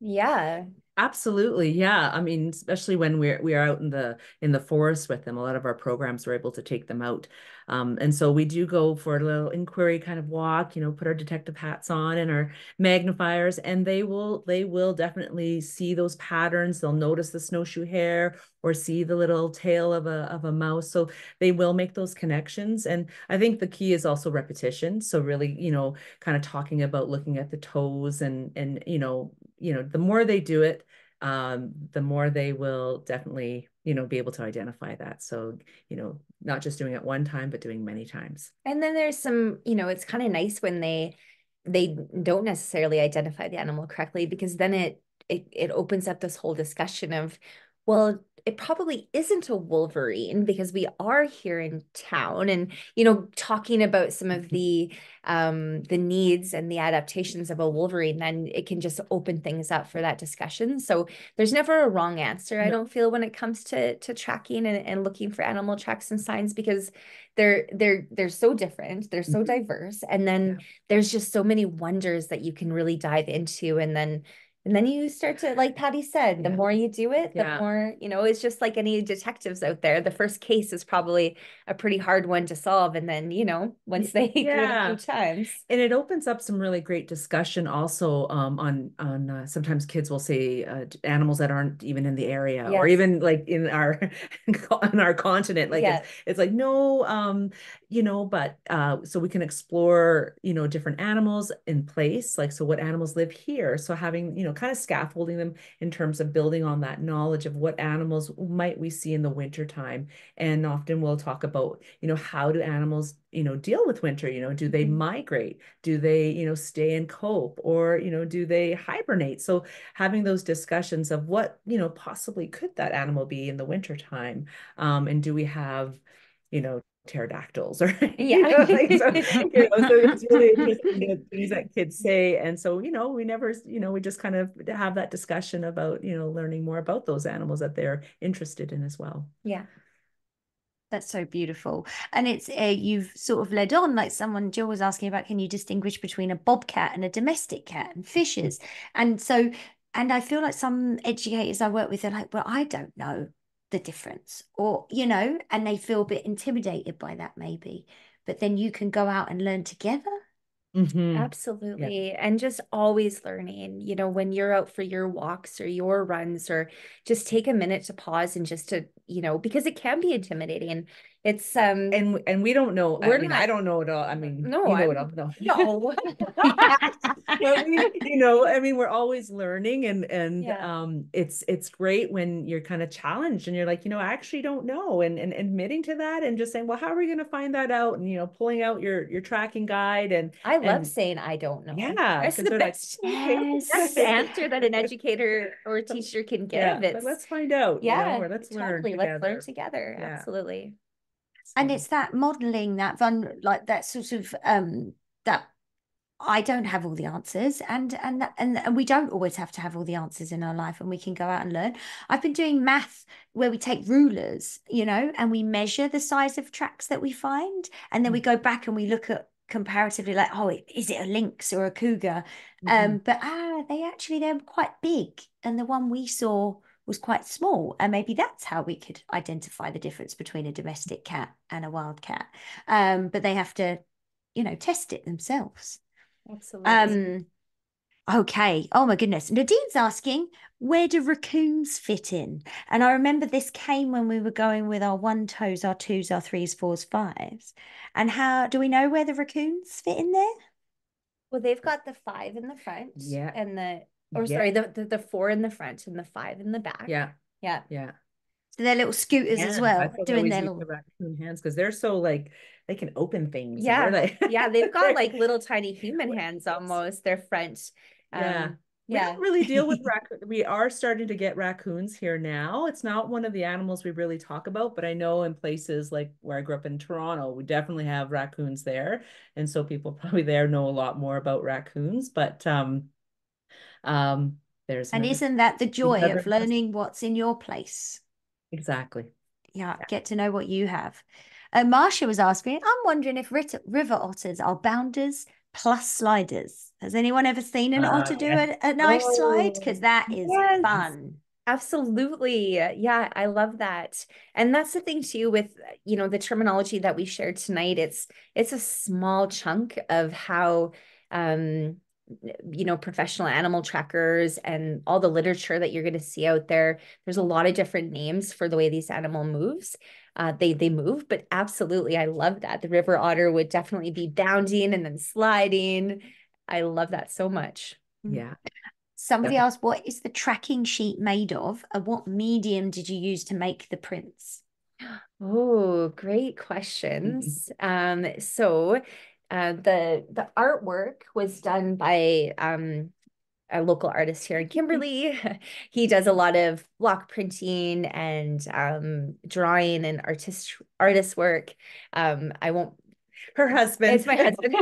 yeah Absolutely. Yeah. I mean, especially when we're we are out in the in the forest with them, a lot of our programs are able to take them out. Um, and so we do go for a little inquiry kind of walk, you know, put our detective hats on and our magnifiers, and they will they will definitely see those patterns. They'll notice the snowshoe hare or see the little tail of a of a mouse. So they will make those connections. And I think the key is also repetition. So really, you know, kind of talking about looking at the toes and and you know, you know, the more they do it, um, the more they will definitely, you know, be able to identify that. So, you know, not just doing it one time, but doing many times. And then there's some, you know, it's kind of nice when they they don't necessarily identify the animal correctly because then it it it opens up this whole discussion of well it probably isn't a wolverine because we are here in town and you know talking about some of mm-hmm. the um the needs and the adaptations of a wolverine then it can just open things up for that discussion so there's never a wrong answer i don't feel when it comes to to tracking and, and looking for animal tracks and signs because they're they're they're so different they're so mm-hmm. diverse and then yeah. there's just so many wonders that you can really dive into and then and then you start to, like Patty said, the Yeah. more you do it, the Yeah. more, you know, it's just like any detectives out there. The first case is probably a pretty hard one to solve. And then, you know, once they <laughs> do it a yeah. few times. And it opens up some really great discussion also um, on on uh, sometimes kids will say uh, animals that aren't even in the area or even like in our <laughs> on our continent like Yeah. it's, it's like no um you know but uh so we can explore you know different animals in place like so what animals live here so having you know kind of scaffolding them in terms of building on that knowledge of what animals might we see in the winter time. And often we'll talk about you know how do animals you know deal with winter you know do they Mhm. migrate? Do they you know stay and cope? Or you know do they hibernate? So having those discussions of what you know possibly could that animal be in the winter time? Um and do we have you know pterodactyls <laughs> or you Yeah. know, like, so, <laughs> you know, so it's really interesting the things that kids say and so you know we never you know we just kind of have that discussion about you know learning more about those animals that they're interested in as well Yeah. That's so beautiful. And it's uh, you've sort of led on like someone Jill was asking about can you distinguish between a bobcat and a domestic cat and fishes? And so and I feel like some educators I work with are like, well, I don't know the difference or you know, and they feel a bit intimidated by that maybe. But then you can go out and learn together. Mhm. Absolutely. And just always learning, you know, when you're out for your walks or your runs, or just take a minute to pause and just to, you know, because it can be intimidating. It's um and and we don't know I We're mean not- I don't know it all I mean No, you know it all no <laughs> no. <laughs> but we, you know, I mean, we're always learning and and Yeah. um it's it's great when you're kind of challenged and you're like, you know, I actually don't know and and admitting to that and just saying, well, how are we going to find that out? And you know, pulling out your your tracking guide and I love And- saying I don't know. yeah, That's the they're like, best, Yes. <laughs> answer that an educator or teacher can give. but It's let's find out, you know, yeah, or let's learn totally. Let's learn together. together. Yeah. Absolutely. And it's that modeling that fun like that sort of um that I don't have all the answers and and that- and and we don't always have to have all the answers in our life and we can go out and learn. I've been doing math where we take rulers, you know, and we measure the size of tracks that we find and then we go back and we look at comparatively like oh is it a lynx or a cougar Mhm. um but ah they actually they're quite big and the one we saw was quite small and maybe that's how we could identify the difference between a domestic cat and a wild cat. Um but they have to you know test it themselves. Absolutely. um okay. Oh my goodness. Nadine's asking where do raccoons fit in? And I remember this came when we were going with our one toes our twos our threes fours fives. And how do we know where the raccoons fit in there? Well, they've got the five in the front Yeah. and the or Yeah. sorry, the, the the four in the front and the five in the back. yeah, Yeah. yeah. so they're little scooters as Hands. I well doing their little the raccoon hands because they're so like they can open things. Yeah. like- Yeah, they've got <laughs> like little tiny human hands almost. Their front. Yeah. Um, We yeah. don't really deal with <laughs> raccoon. We are starting to get raccoons here now. It's not one of the animals we really talk about, but I know in places like where I grew up in Toronto, we definitely have raccoons there. And so people <laughs> probably there know a lot more about raccoons, but um um there's and isn't that the joy of learning what's in your place exactly. Yeah, Yeah. get to know what you have. Uh, Marsha was asking, I'm wondering if rit- river otters are bounders plus sliders. Has anyone ever seen an Uh, otter do a, a nice slide? Because oh, that is yes. fun. Absolutely. Yeah, I love that. And that's the thing too with, you know, the terminology that we shared tonight. It's it's a small chunk of how um you know, professional animal trackers and all the literature that you're going to see out there. There's a lot of different names for the way these animal moves. Uh, they they move, but absolutely, I love that. The river otter would definitely be bounding and then sliding. I love that so much. Mm. Yeah. Somebody asked, what is the tracking sheet made of? And what medium did you use to make the prints? <gasps> Oh, great questions. Um, so uh, the the artwork was done by um, a local artist here in Kimberley. <laughs> he does a lot of block printing and um, drawing and artist artist work. Um, I won't <laughs> her husband. It's my husband.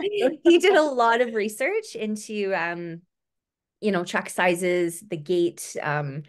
<laughs> he did a lot of research into um, you know, track sizes, the gait, um,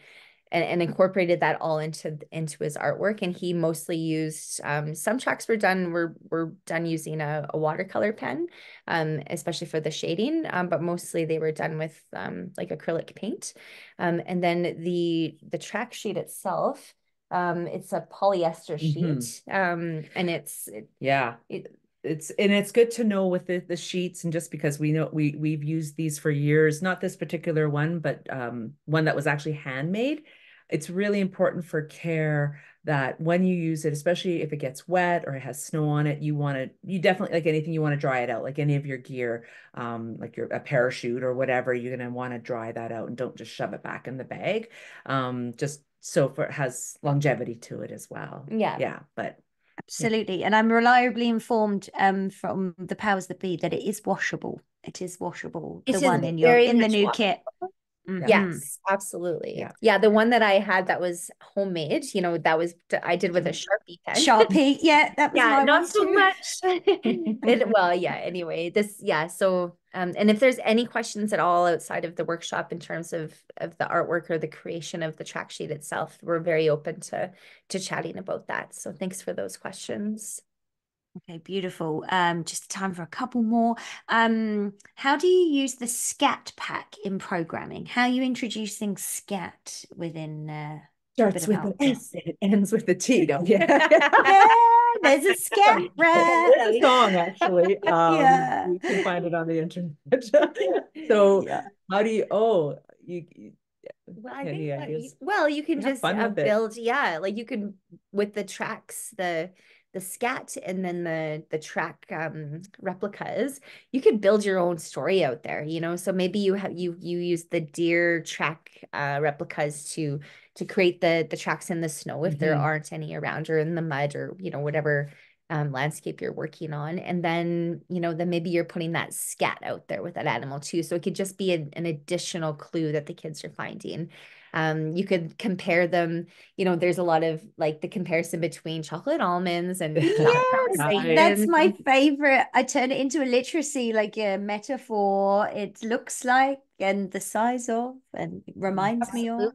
and, and incorporated that all into into his artwork. And he mostly used um, some tracks were done were were done using a, a watercolor pen, um, especially for the shading. Um, but mostly they were done with um, like acrylic paint. Um, and then the the track sheet itself, um, it's a polyester Mhm. sheet, um, and it's it, Yeah. it, It's and it's good to know with the the sheets and just because we know we we've used these for years, not this particular one, but um one that was actually handmade. It's really important for care that when you use it, especially if it gets wet or it has snow on it, you want to you definitely like anything you want to dry it out, like any of your gear, um, like your a parachute or whatever, you're gonna want to dry that out and don't just shove it back in the bag. Um, just so for it has longevity to it as well. yeah. Yeah, but Absolutely. And I'm reliably informed um, from the powers that be that it is washable. It is washable. It the one in your in the new washable. kit. Mhm. Yes, absolutely. Yeah. Yeah, the one that I had that was homemade, you know, that was I did with a Sharpie pen. Sharpie. <laughs> Yeah, that was Yeah, not so too. much. <laughs> <laughs> It, well, yeah, anyway, this yeah, so um and if there's any questions at all outside of the workshop in terms of of the artwork or the creation of the track sheet itself, we're very open to to chatting about that. So thanks for those questions. Okay, beautiful. Um, just time for a couple more. Um, how do you use the SCAT pack in programming? How are you introducing SCAT within uh starts with an. S and it ends with a T, don't you? Yeah, <laughs> there's a SCAT <laughs> There's a song actually. <laughs> Um, Yeah. you can find it on the internet. so Yeah. how do you? Oh, you. you- Well, I think that you- well, you can Have just uh, build, yeah, like you can with the tracks, the the scat and then the the track um replicas, you could build your own story out there, you know. So maybe you have you you use the deer track uh replicas to to create the the tracks in the snow if there Mhm. aren't any around or in the mud or you know whatever um, landscape you're working on. And then, you know, then maybe you're putting that scat out there with that animal too. So it could just be an, an additional clue that the kids are finding. Um, you could compare them, you know, there's a lot of like the comparison between chocolate almonds and <laughs> <laughs> Yes, that's my favorite. I turn it into a literacy, like a metaphor. It looks like and the size of and reminds me of.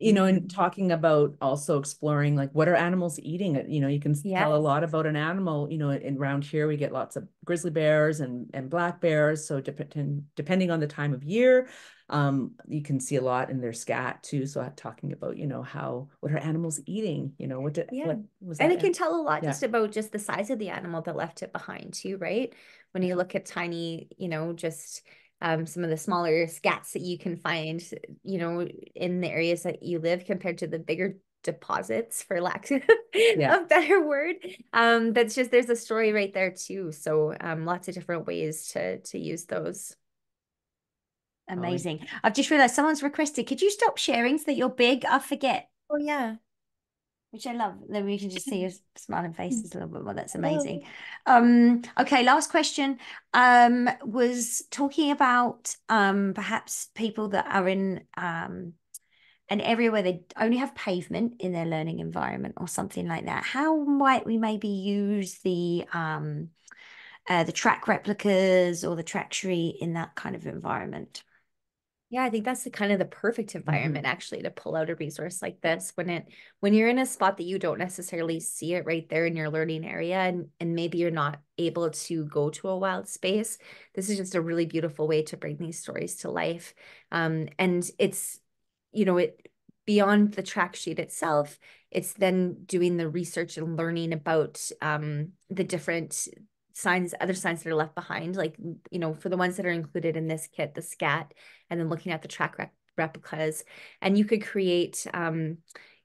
You know, and talking about also exploring like what are animals eating? You know, you can s- tell a lot about an animal. You know, in around here we get lots of grizzly bears and and black bears. So depending depending on the time of year, um, you can see a lot in their scat too. So uh, talking about you know how what are animals eating? You know, what did Yeah. what was And it can tell a lot Yeah. just about just the size of the animal that left it behind too, right? When you look at tiny, you know, just um, some of the smaller scats that you can find, you know, in the areas that you live compared to the bigger deposits, for lack <laughs> Yeah. of better word. Um, that's just there's a story right there too. So um, lots of different ways to to use those. Amazing. I've just realized someone's requested, could you stop sharing so that you're big? I forget, Oh yeah. Which I love. Then we can just see your smiling faces a little bit more. That's Oh. amazing. Um, okay, last question. Um, was talking about um perhaps people that are in um an area where they only have pavement in their learning environment or something like that. How might we maybe use the um uh, the track replicas or the track tree in that kind of environment? Yeah, I think that's the kind of the perfect Mm-hmm. environment actually to pull out a resource like this when it when you're in a spot that you don't necessarily see it right there in your learning area and and maybe you're not able to go to a wild space. This is just a really beautiful way to bring these stories to life. Um, and it's you know it beyond the track sheet itself, it's then doing the research and learning about um the different signs, other signs that are left behind, like you know, for the ones that are included in this kit, the scat and then looking at the track rep replicas and you could create um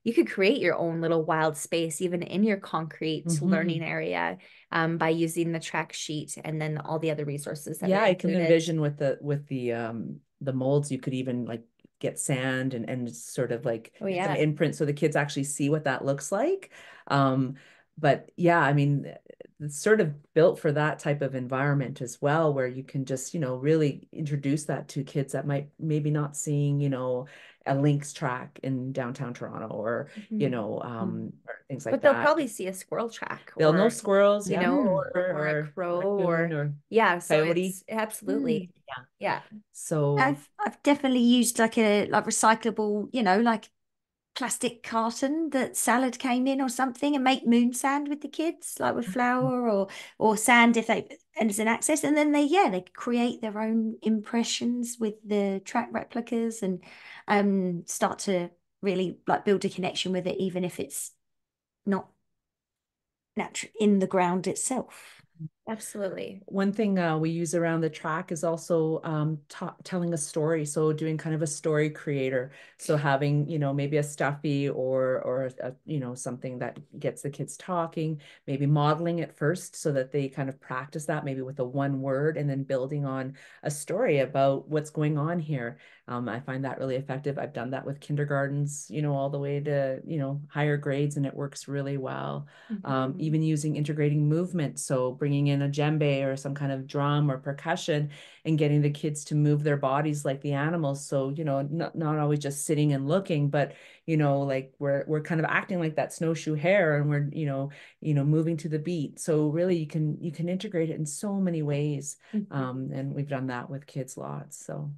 you could create your own little wild space even in your concrete Mhm. learning area um, by using the track sheet and then all the other resources that Yeah, I can envision with the with the um the molds, you could even like get sand and and sort of like Oh, yeah. imprint so the kids actually see what that looks like. Um, but yeah, I mean, it's sort of built for that type of environment as well, where you can just, you know, really introduce that to kids that might maybe not seeing, you know, a lynx track in downtown Toronto or, you Mhm. know, um, or things like that. But they'll probably see a squirrel track They'll know squirrels, you yeah, know, Mm. or, or a crow or or yeah. So coyote. it's absolutely Yeah. yeah. So I've I've definitely used like a like recyclable, you know, like plastic carton that salad came in or something and make moon sand with the kids, like with flour or or sand if they and as an access. And then they yeah, they create their own impressions with the track replicas and um start to really like build a connection with it, even if it's not natural in the ground itself. Absolutely. One thing uh, we use around the track is also um, ta telling a story. So doing kind of a story creator. So having, you know, maybe a stuffy or or a, you know something that gets the kids talking. Maybe modeling it first so that they kind of practice that maybe with a one word, and then building on a story about what's going on here. Um, I find that really effective. I've done that with kindergartens, you know, all the way to you know higher grades, and it works really well um, Mhm. even using integrating movement. So bringing in a djembe or some kind of drum or percussion and getting the kids to move their bodies like the animals. So, you know, not, not always just sitting and looking, but, you know, like we're, we're kind of acting like that snowshoe hare and we're, you know, you know, moving to the beat. So really you can, you can integrate it in so many ways. Mhm. Um, and we've done that with kids lots. So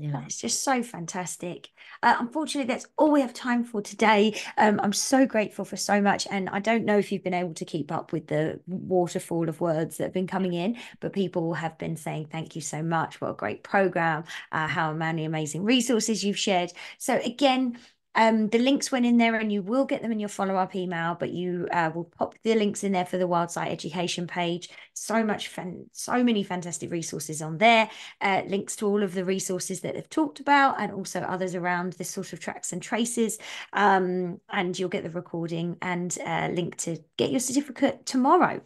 yeah. It's just so fantastic. Uh, unfortunately, that's all we have time for today. Um, I'm so grateful for so much. And I don't know if you've been able to keep up with the waterfall of words that have been coming in, but people have been saying thank you so much. What a great program. Uh, how many amazing resources you've shared. So, again, um, the links went in there and you will get them in your follow-up email, but you uh, will pop the links in there for the Wildsight education page. So much fun, so many fantastic resources on there. Uh, links to all of the resources that they've talked about and also others around this sort of tracks and traces. Um, and you'll get the recording and uh, link to get your certificate tomorrow.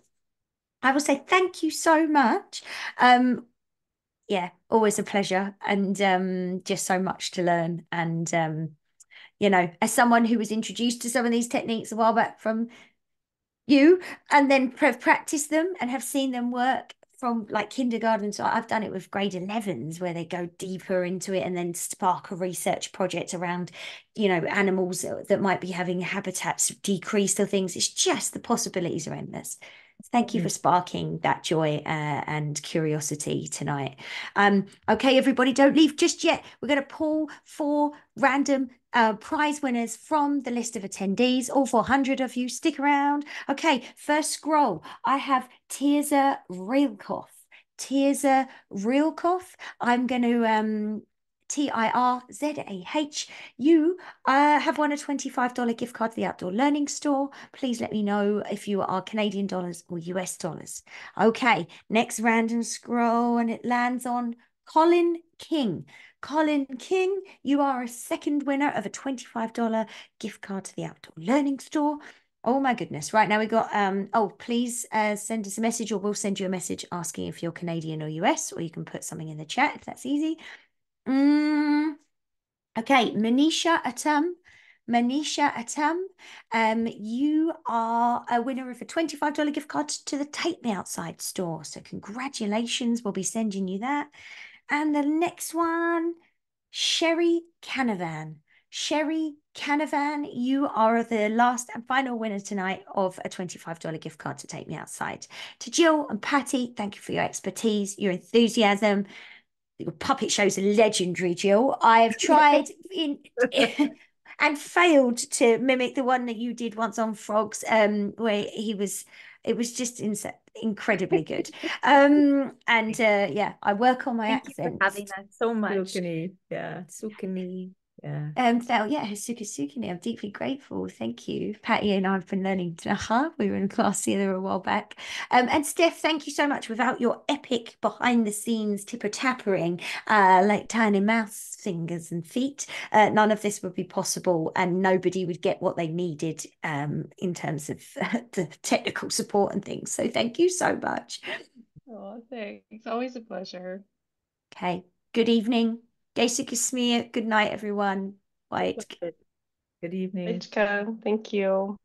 I will say thank you so much. Um, yeah, always a pleasure and um, just so much to learn. And um, you know, as someone who was introduced to some of these techniques a while back from you and then have practiced them and have seen them work from like kindergarten. So I've done it with grade 11s where they go deeper into it and then spark a research project around, you know, animals that might be having habitats decreased or things. It's just the possibilities are endless. Thank you for sparking that joy uh, and curiosity tonight. Um, okay, everybody, don't leave just yet. We're going to pull four random uh, prize winners from the list of attendees. All 400 of you, stick around. Okay, first scroll. I have Tirzah Rilkoff. Tirzah Rilkoff. I'm going to um, T I R Z A H. You uh, have won a $25 gift card to the Outdoor Learning Store. Please let me know if you are Canadian dollars or US dollars. Okay, next random scroll, and it lands on Colin King. Colin King, you are a second winner of a $25 gift card to the Outdoor Learning Store. Oh my goodness. Right now we got um oh please uh send us a message or we'll send you a message asking if you're Canadian or US or you can put something in the chat if that's easy. Mm, okay, Manisha Atam. Manisha Atam, um, you are a winner of a $25 gift card to the Take Me Outside store. So congratulations. We'll be sending you that. And the next one, Sherry Canavan. Sherry Canavan, you are the last and final winner tonight of a $25 gift card to Take Me Outside. To Jill and Patty, thank you for your expertise, your enthusiasm. Your puppet shows are legendary, Jill. I have tried <laughs> in <laughs> and failed to mimic the one that you did once on frogs, um, where he was. It was just ins- incredibly <laughs> good. Um, and uh, yeah, I work on my Thank you accent. for having us so much. Silkeny, yeah. Sukani. Yeah. Um, so yeah, Sukasukini, I'm deeply grateful. Thank you. Patty and I've been learning <laughs> Taha. We were in class together a while back. Um, and Steph, thank you so much. Without your epic behind the scenes tipper tappering, uh, like tiny mouse fingers and feet, uh, none of this would be possible and nobody would get what they needed um, in terms of uh, <laughs> the technical support and things. So thank you so much. Oh, thanks. Always a pleasure. Okay. Good evening. Jason, good night, everyone. Bye. Good evening. Thank you.